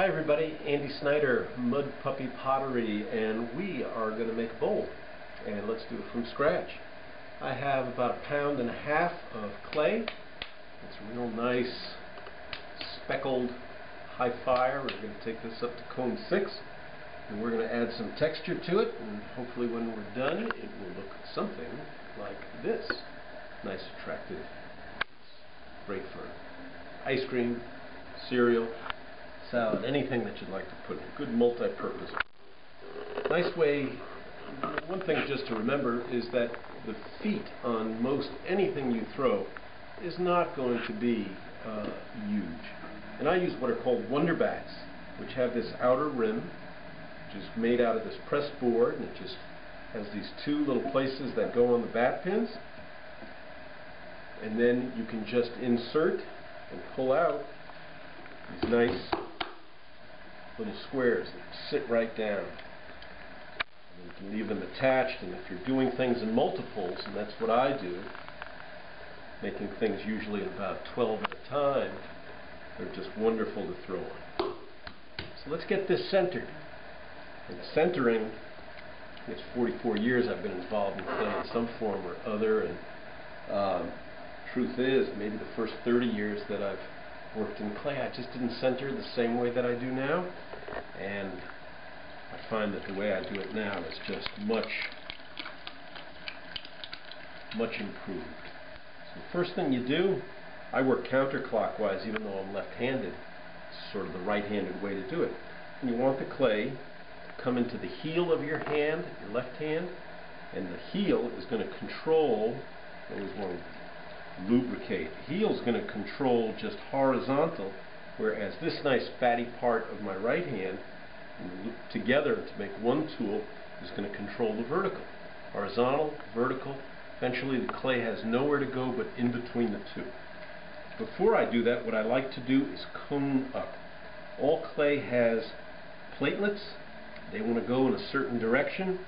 Hi everybody, Andy Snyder, Mud Puppy Pottery, and we are going to make a bowl. And let's do it from scratch. I have about a pound and a half of clay. It's real nice, speckled, high fire. We're going to take this up to cone 6, and we're going to add some texture to it, and hopefully when we're done, it will look something like this. Nice, attractive. Great for ice cream, cereal, salad, anything that you'd like to put in. Good multi-purpose. Nice way, one thing just to remember is that the feet on most anything you throw is not going to be uh, huge. And I use what are called wonder bats, which have this outer rim, which is made out of this pressed board, and it just has these two little places that go on the bat pins. And then you can just insert and pull out these nice little squares that sit right down. And you can leave them attached, and if you're doing things in multiples, and that's what I do, making things usually about 12 at a time, they're just wonderful to throw on. So let's get this centered. And centering, it's 44 years I've been involved in clay in some form or other, and um, truth is, maybe the first 30 years that I've worked in clay, I just didn't center the same way that I do now. And I find that the way I do it now is just much, much improved. So the first thing you do, I work counterclockwise even though I'm left-handed. It's sort of the right-handed way to do it. And you want the clay to come into the heel of your hand, your left hand, and the heel is going to control, always lubricate. The heel is going to control just horizontal whereas this nice fatty part of my right hand together to make one tool is going to control the vertical. Horizontal, vertical, eventually the clay has nowhere to go but in between the two. Before I do that, what I like to do is cone up. All clay has platelets. They want to go in a certain direction.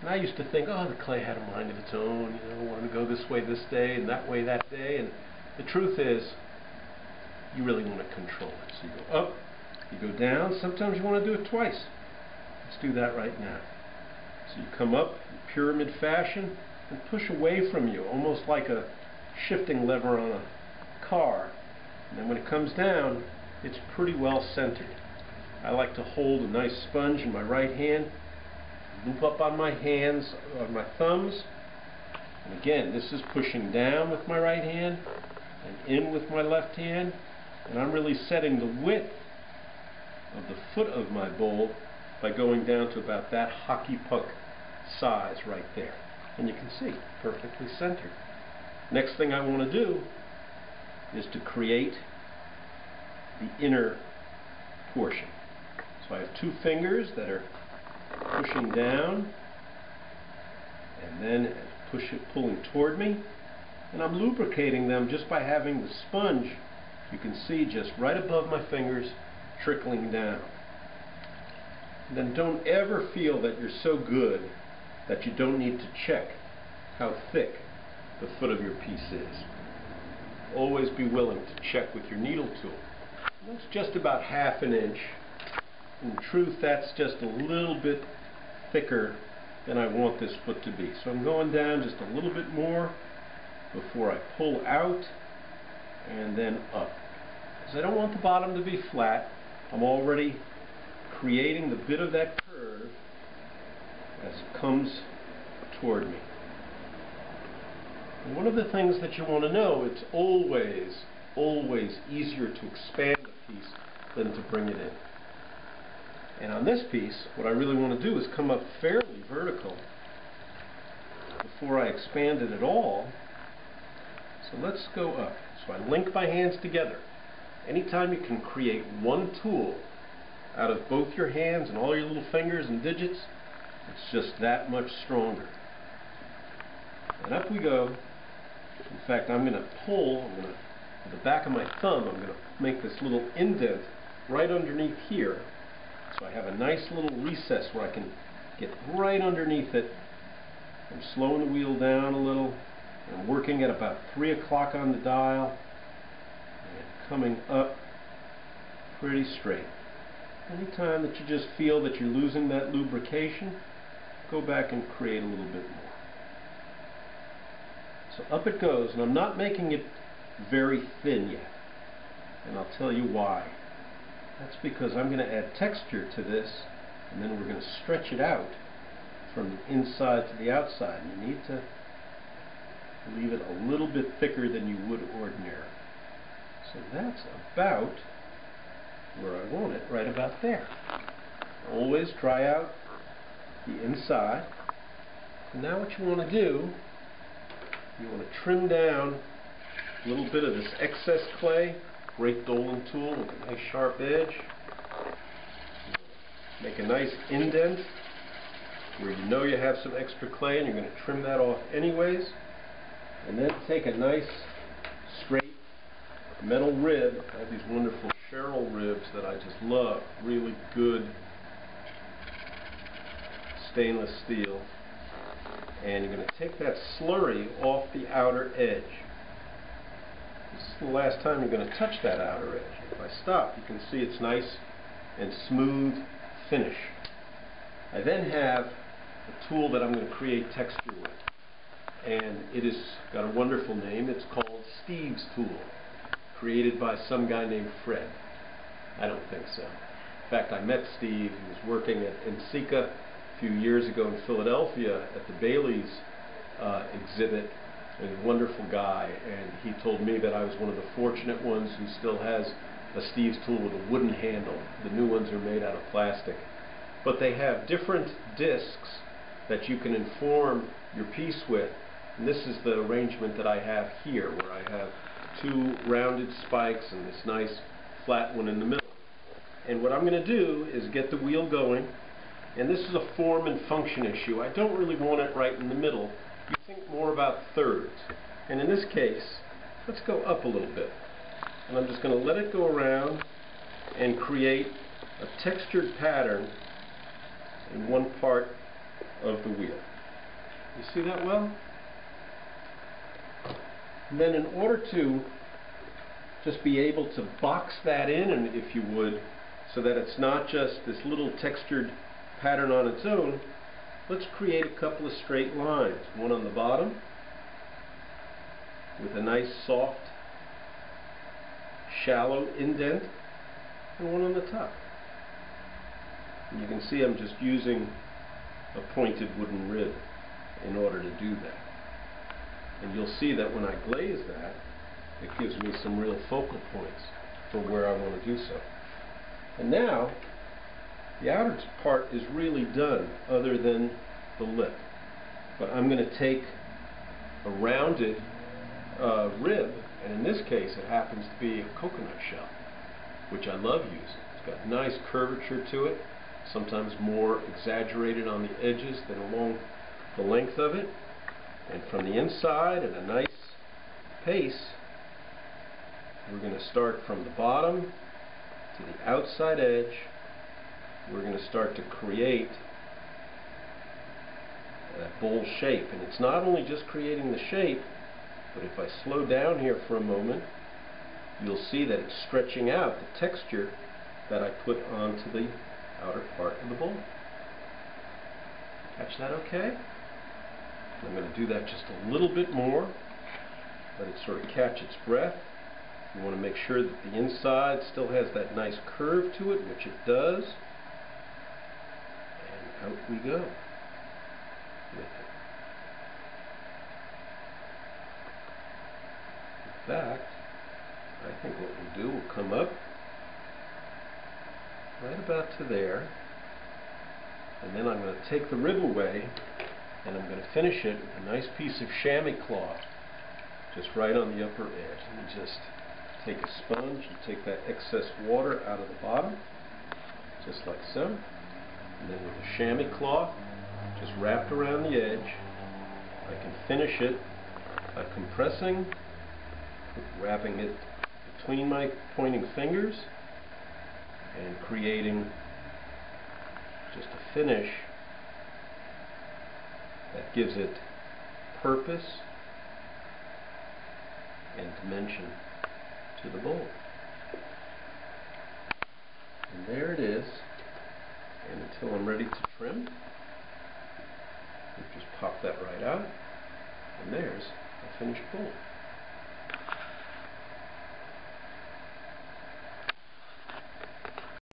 And I used to think, oh, the clay had a mind of its own, you know, wanted to go this way this day and that way that day. And the truth is, you really want to control it. So you go up, you go down. Sometimes you want to do it twice. Let's do that right now. So you come up pyramid fashion and push away from you, almost like a shifting lever on a car. And then when it comes down, it's pretty well centered. I like to hold a nice sponge in my right hand, loop up on my hands, on my thumbs, and again, this is pushing down with my right hand and in with my left hand, and I'm really setting the width of the foot of my bowl by going down to about that hockey puck size right there. And you can see, perfectly centered. Next thing I want to do is to create the inner portion. So I have two fingers that are pushing down and then push it, pulling toward me. And I'm lubricating them just by having the sponge you can see just right above my fingers trickling down. And then don't ever feel that you're so good that you don't need to check how thick the foot of your piece is. Always be willing to check with your needle tool. That's just about half an inch. In truth, that's just a little bit thicker than I want this foot to be. So I'm going down just a little bit more before I pull out and then up. Because I don't want the bottom to be flat. I'm already creating the bit of that curve as it comes toward me. And one of the things that you want to know, it's always, always easier to expand a piece than to bring it in. And on this piece, what I really want to do is come up fairly vertical before I expand it at all. So let's go up. So I link my hands together. Anytime you can create one tool out of both your hands and all your little fingers and digits, it's just that much stronger. And up we go. In fact, I'm going to pull, I'm going to, with the back of my thumb, I'm going to make this little indent right underneath here. So I have a nice little recess where I can get right underneath it. I'm slowing the wheel down a little. I'm working at about 3 o'clock on the dial And coming up pretty straight. Anytime that you just feel that you're losing that lubrication, go back and create a little bit more. So up it goes, and I'm not making it very thin yet. And I'll tell you why. That's because I'm going to add texture to this, and then we're going to stretch it out from the inside to the outside. And you need to leave it a little bit thicker than you would ordinary. So that's about where I want it, right about there. Always dry out the inside. And now what you want to do, you want to trim down a little bit of this excess clay, great Dolan tool with a nice sharp edge. Make a nice indent where you know you have some extra clay and you're going to trim that off anyways. And then take a nice straight metal rib. I have these wonderful Sherrill ribs that I just love. Really good stainless steel. And you're going to take that slurry off the outer edge. This is the last time you're going to touch that outer edge. If I stop, you can see it's nice and smooth finish. I then have a tool that I'm going to create texture with. And it has got a wonderful name. It's called Steve's Tool, created by some guy named Fred. I don't think so. In fact, I met Steve. He was working at NCECA a few years ago in Philadelphia at the Bailey's uh, exhibit. He's a wonderful guy, and he told me that I was one of the fortunate ones who still has a Steve's tool with a wooden handle. The new ones are made out of plastic. But they have different discs that you can inform your piece with. And this is the arrangement that I have here, where I have two rounded spikes and this nice flat one in the middle. And what I'm going to do is get the wheel going, and this is a form and function issue. I don't really want it right in the middle. You think more about thirds. And in this case, let's go up a little bit. And I'm just going to let it go around and create a textured pattern in one part of the wheel. You see that well? And then in order to just be able to box that in, and if you would, so that it's not just this little textured pattern on its own, let's create a couple of straight lines. One on the bottom with a nice soft shallow indent and one on the top. And you can see I'm just using a pointed wooden rib in order to do that. And you'll see that when I glaze that, it gives me some real focal points for where I want to do so. And now, the outer part is really done other than the lip. But I'm going to take a rounded uh, rib, and in this case it happens to be a coconut shell, which I love using. It's got nice curvature to it, sometimes more exaggerated on the edges than along the length of it. And from the inside at a nice pace, we're going to start from the bottom to the outside edge. We're going to start to create that bowl shape. And it's not only just creating the shape, but if I slow down here for a moment, you'll see that it's stretching out the texture that I put onto the outer part of the bowl. Catch that okay? I'm going to do that just a little bit more. Let it sort of catch its breath. You want to make sure that the inside still has that nice curve to it, which it does. Out we go with it. In fact, I think what we'll do, we'll come up right about to there, and then I'm going to take the rib away, and I'm going to finish it with a nice piece of chamois cloth, just right on the upper edge. Let me just take a sponge and take that excess water out of the bottom, just like so. And then with a chamois cloth, just wrapped around the edge, I can finish it by compressing, wrapping it between my pointing fingers, and creating just a finish that gives it purpose and dimension to the bowl. And there it is. Until I'm ready to trim. Just pop that right out, and there's a finished bowl.